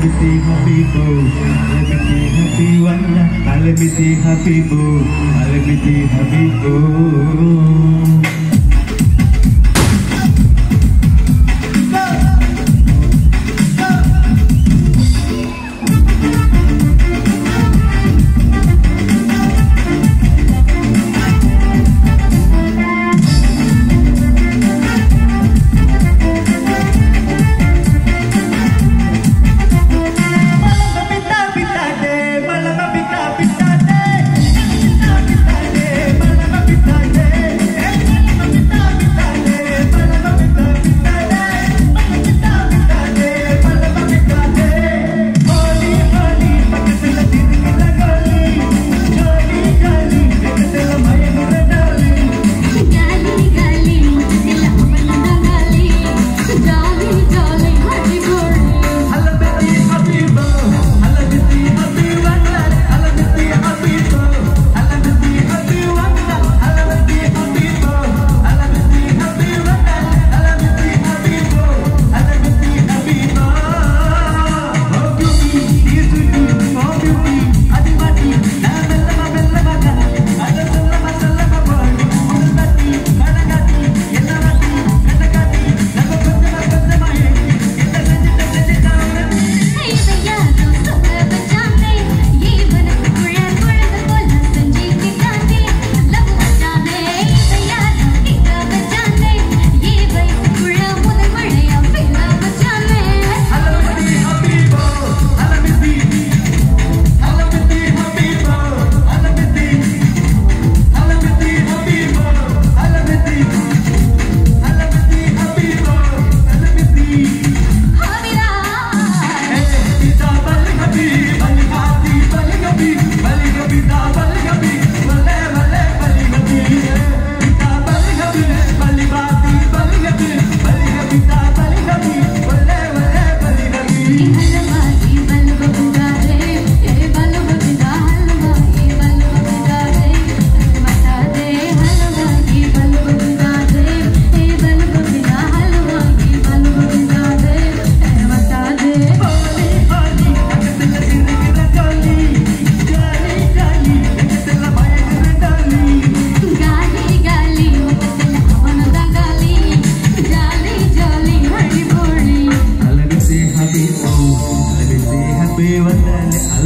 be happy boo. I'll be happy one. I'll be happy boo. I'll be happy boo.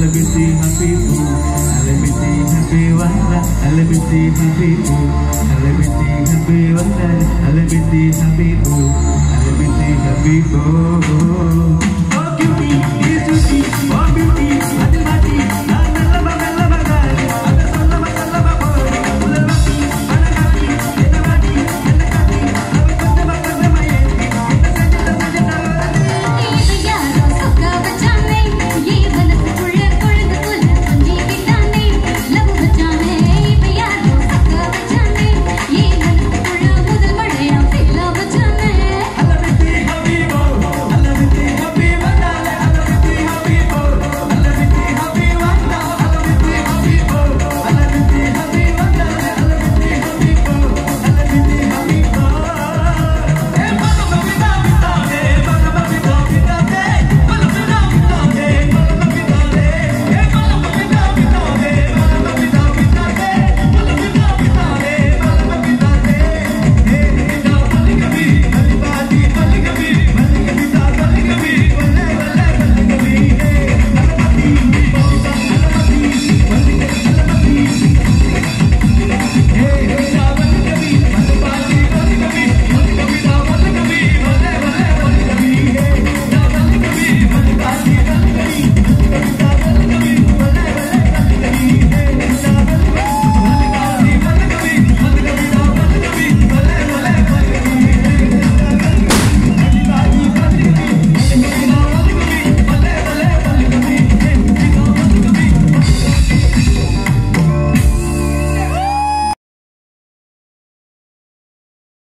LGBT happy people, LGBT happy wanda, LGBT happy people, LGBT happy wanda, LGBT happy people, LGBT happy people.